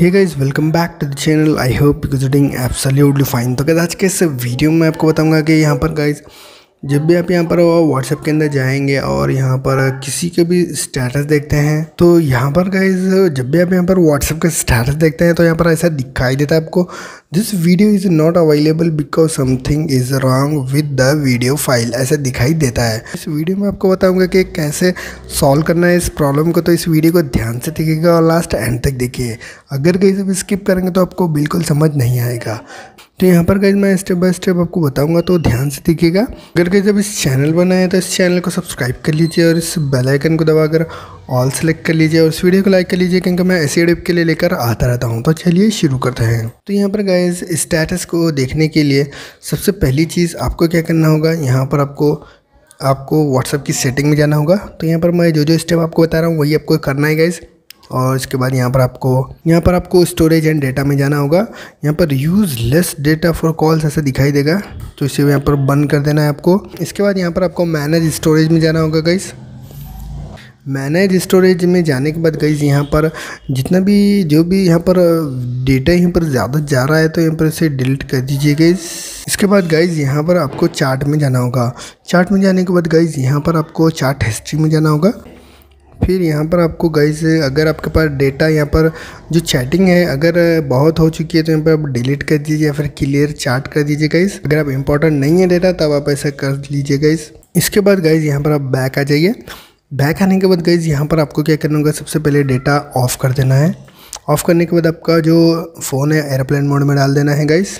Hey guys welcome back to the channel I hope you doing absolutely fine तो guys आज के इस video में आपको बताऊँगा कि यहाँ पर गाइज़ जब भी आप यहाँ पर व्हाट्सएप के अंदर जाएँगे और यहाँ पर किसी के भी स्टेटस देखते हैं तो यहाँ पर गाइज़ जब भी आप यहाँ पर व्हाट्सएप का स्टेटस देखते हैं तो यहाँ पर ऐसा दिखाई देता है आपको this video is not available because something is wrong with the video file ऐसा दिखाई देता है। इस वीडियो में आपको बताऊँगा कि कैसे सॉल्व करना है इस प्रॉब्लम को तो इस वीडियो को ध्यान से देखिएगा और लास्ट एंड तक देखिए। अगर कहीं से स्किप करेंगे तो आपको बिल्कुल समझ नहीं आएगा। तो यहाँ पर गाइज़ मैं स्टेप बाय स्टेप आपको बताऊँगा तो ध्यान से देखिएगा। अगर कहीं जब इस चैनल बनाए तो इस चैनल को सब्सक्राइब कर लीजिए और इस बेल आइकन को दबाकर ऑल सेलेक्ट कर लीजिए और इस वीडियो को लाइक कर लीजिए, क्योंकि मैं ऐसी डिप के लिए लेकर आता रहता हूँ। तो चलिए शुरू करते हैं। तो यहाँ पर गाइज़ स्टेटस को देखने के लिए सबसे पहली चीज़ आपको क्या करना होगा, यहाँ पर आपको आपको व्हाट्सअप की सेटिंग में जाना होगा। तो यहाँ पर मैं जो जो स्टेप आपको बता रहा हूँ, वही आपको करना है गाइज़ और इसके बाद यहाँ पर आपको यहाँ पर आपको स्टोरेज एंड डेटा में जाना होगा यहाँ पर use less data for calls ऐसा दिखाई देगा तो इसे यहाँ पर बंद कर देना है आपको इसके बाद यहाँ पर आपको मैनेज स्टोरेज में जाना होगा गाइस मैनेज स्टोरेज में जाने के बाद गाइज़ यहाँ पर जितना भी जो भी यहाँ पर डेटा यहाँ पर ज़्यादा जा रहा है तो यहाँ पर इसे डिलीट कर दीजिए गाइज़ इसके बाद गाइज़ यहाँ पर आपको चार्ट में जाना होगा चार्ट में जाने के बाद गाइज़ यहाँ पर आपको चार्ट हिस्ट्री में जाना होगा फिर यहाँ पर आपको गाइस अगर आपके पास डेटा यहाँ पर जो चैटिंग है, अगर बहुत हो चुकी है तो यहाँ पर आप डिलीट कर दीजिए या फिर क्लियर चार्ट कर दीजिए गाइस अगर आप इंपॉर्टेंट नहीं है डेटा तब आप ऐसा कर लीजिए गाइस इसके बाद गाइज़ यहाँ पर आप बैक आ जाइए। बैक आने के बाद गाइज़ यहाँ पर आपको क्या करना होगा, सबसे पहले डेटा ऑफ़ कर देना है। ऑफ़ करने के बाद आपका जो फ़ोन है एरोप्लेन मोड में डाल देना है गाइस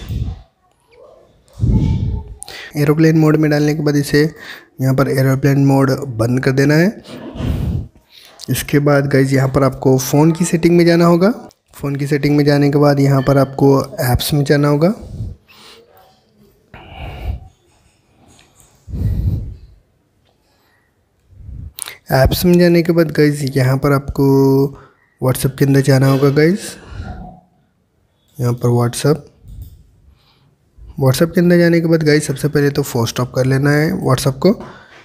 एरोप्लेन मोड में डालने के बाद इसे यहाँ पर एरोप्लेन मोड बंद कर देना है। इसके बाद गाइज़ यहाँ पर आपको फ़ोन की सेटिंग में जाना होगा। फ़ोन की सेटिंग में जाने के बाद यहाँ पर आपको ऐप्स में जाना होगा। ऐप्स में जाने के बाद गाइज़ यहाँ पर आपको व्हाट्सएप के अंदर जाना होगा गाइज़ यहाँ पर व्हाट्सएप व्हाट्सएप के अंदर जाने के बाद गाइज़ सबसे पहले तो फोर स्टॉप कर लेना है व्हाट्सएप को।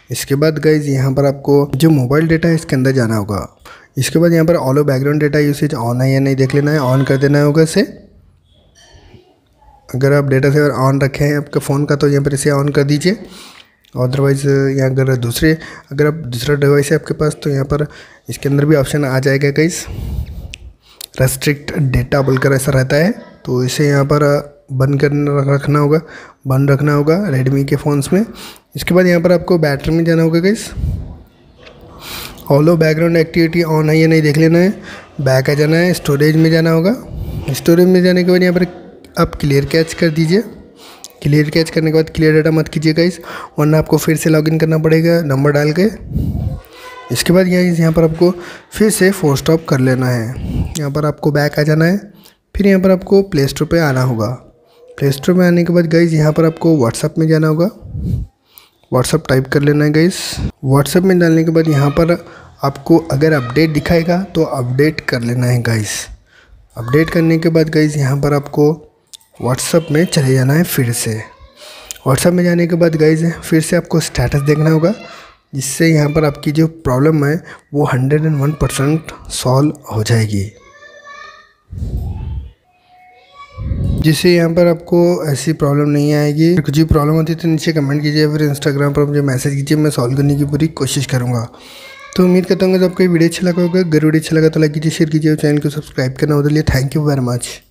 इसके बाद गाइज़ यहाँ पर आपको जो मोबाइल डेटा है, इसके अंदर जाना होगा। इसके बाद यहाँ पर allow background data usage on है या नहीं देख लेना है ऑन कर देना होगा इसे। अगर आप डेटा सेवर ऑन रखे हैं आपके फ़ोन का तो यहाँ पर इसे ऑन कर दीजिए। अदरवाइज़ यहाँ अगर दूसरे, अगर आप दूसरा डिवाइस है आपके पास तो यहाँ पर इसके अंदर भी ऑप्शन आ जाएगा गाइस रेस्ट्रिक्ट डेटा बोलकर ऐसा रहता है तो इसे यहाँ पर बंद करना रखना होगा, बंद रखना होगा रेडमी के फ़ोन्स में। इसके बाद यहाँ पर आपको बैटरी में जाना होगा guys allow background activity on है, या नहीं देख लेना है। बैक आ जाना है स्टोरेज में जाना होगा। स्टोरेज में जाने के बाद यहाँ पर आप क्लियर कैच कर दीजिए। क्लियर कैच करने के बाद क्लियर डाटा मत कीजिए गाइस वरना आपको फिर से लॉगिन करना पड़ेगा नंबर डाल के। इसके बाद यहाँ यहाँ पर आपको फिर से फोर स्टॉप कर लेना है। यहाँ पर आपको बैक आ जाना है। फिर यहाँ पर आपको प्ले स्टोर पर आना होगा। प्ले स्टोर में आने के बाद गाइज़ यहाँ पर आपको व्हाट्सअप में जाना होगा। व्हाट्सअप टाइप कर लेना है गाइस व्हाट्सअप में डालने के बाद यहाँ पर आपको अगर अपडेट दिखाएगा तो अपडेट कर लेना है गाइस अपडेट करने के बाद गाइस यहाँ पर आपको व्हाट्सअप में चले जाना है फिर से। व्हाट्सअप में जाने के बाद गाइज़ फिर से आपको स्टेटस देखना होगा, जिससे यहाँ पर आपकी जो प्रॉब्लम है, वो hundred and one percent solve हो जाएगी। जिससे यहाँ पर आपको ऐसी प्रॉब्लम नहीं आएगी। कुछ भी प्रॉब्लम होती है तो नीचे कमेंट कीजिए फिर इंस्टाग्राम पर मुझे मैसेज कीजिए, मैं सॉल्व करने की पूरी कोशिश करूँगा। तो उम्मीद करता हूँ कि आपको वीडियो अच्छा लगा होगा। अगर वीडियो अच्छा लगा तो लाइक कीजिए शेयर कीजिए और चैनल को सब्सक्राइब करना उधर लिए थैंक यू वेरी मच